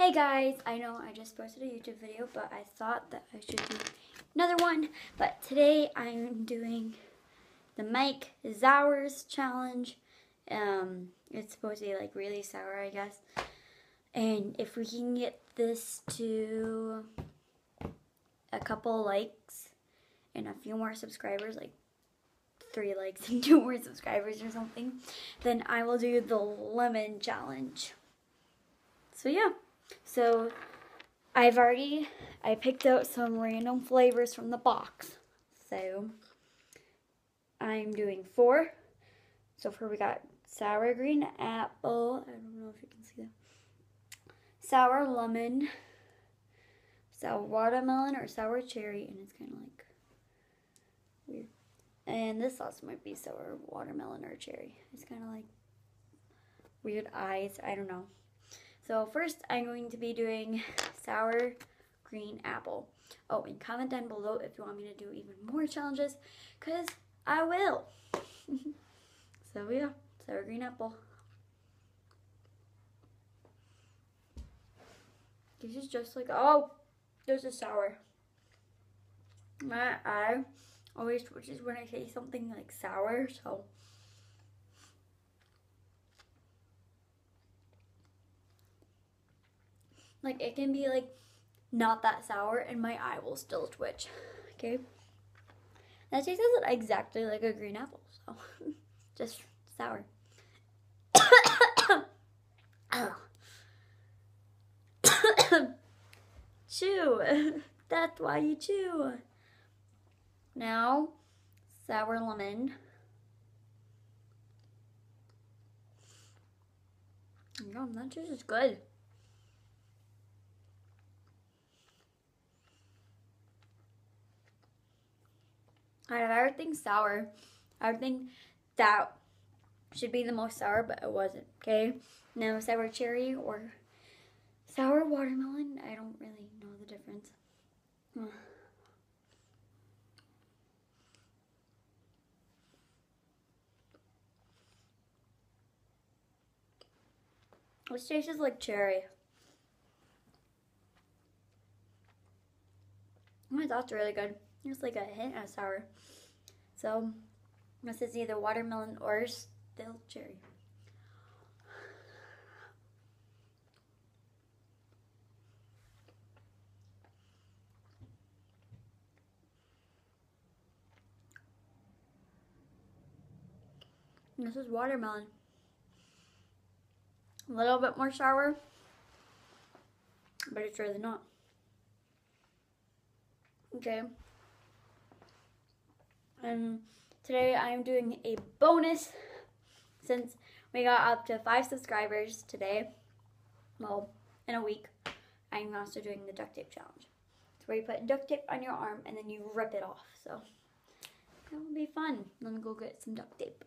Hey guys, I know I just posted a YouTube video, but I thought that I should do another one. But today I'm doing the Mike Zours challenge. Um, it's supposed to be like really sour, I guess. And if we can get this to a couple likes and a few more subscribers, like three likes and two more subscribers or something, then I will do the lemon challenge. So yeah. So I've already I picked out some random flavors from the box. So I'm doing four. So far we got sour green apple. I don't know if you can see that. Sour lemon. Sour watermelon or sour cherry. And it's kind of like weird. And this sauce might be sour watermelon or cherry. It's kind of like weird eyes. I don't know. So first I'm going to be doing sour green apple. Oh, and comment down below if you want me to do even more challenges, because I will. so yeah, sour green apple. This is just like, oh, this is sour. My eye always twitches when I say something like sour, so Like it can be like not that sour and my eye will still twitch. Okay. That tastes exactly like a green apple, so just sour. chew. That's why you chew. Now, sour lemon. Yum, that juice is good. Out of everything sour, everything that should be the most sour, but it wasn't, okay? Now, sour cherry or sour watermelon, I don't really know the difference. This tastes like cherry. Oh, that's really good. It's like a hint of sour. So this is either watermelon or still cherry. This is watermelon. A little bit more sour, but it's really not. Okay. And today I'm doing a bonus since we got up to five subscribers today. Well, in a week. I'm also doing the duct tape challenge. It's where you put duct tape on your arm and then you rip it off. So that will be fun. Let me go get some duct tape.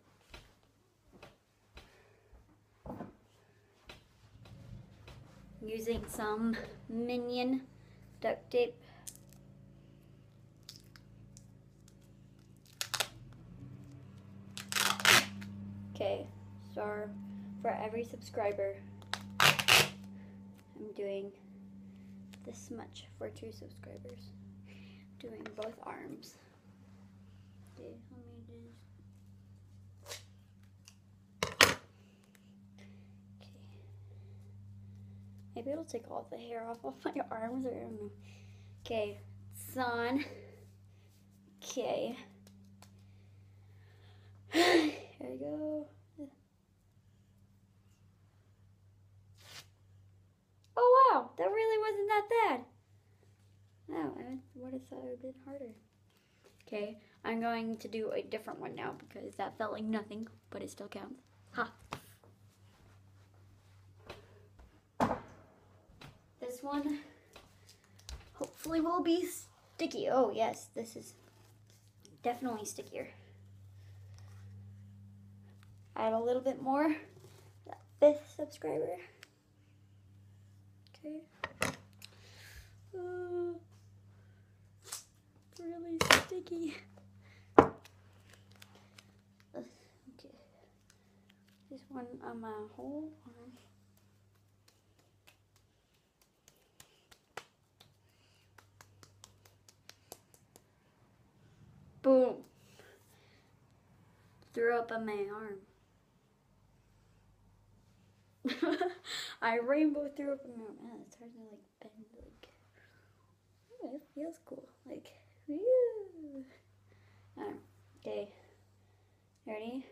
Using some Minion duct tape Okay, so for every subscriber, I'm doing this much for two subscribers. Doing both arms. Okay, let me just. Okay. Maybe it'll take all the hair off of my arms or I don't know. Okay, son. Okay. There we go. Oh wow, that really wasn't that bad. I would have thought it would have been harder. Okay, I'm going to do a different one now because that felt like nothing, but it still counts. Ha. This one hopefully will be sticky. Oh yes, this is definitely stickier add a little bit more. That fifth subscriber. Okay. Uh, really sticky. Okay. This one um, on my whole arm. Boom. Threw up on my arm. I rainbow threw up on my arm. Oh, it's hard to like bend like it feels cool. Like okay. Ready?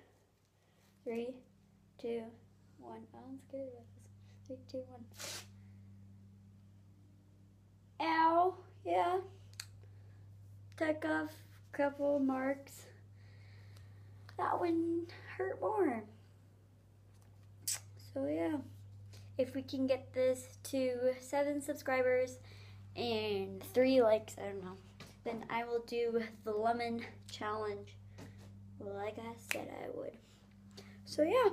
Three, two, one. Oh, I'm scared about this. Three, two, one. Ow. Yeah. Took off a couple marks. That one hurt more. So yeah. If we can get this to seven subscribers and three likes, I don't know, then I will do the lemon challenge like I said I would. So yeah.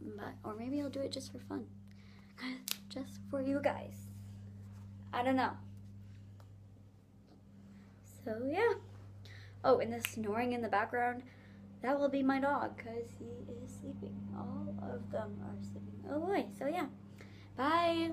But, or maybe I'll do it just for fun. Just for you guys. I don't know. So yeah. Oh, and the snoring in the background, that will be my dog because he is sleeping. All of them are sleeping. Oh boy. So yeah. Bye.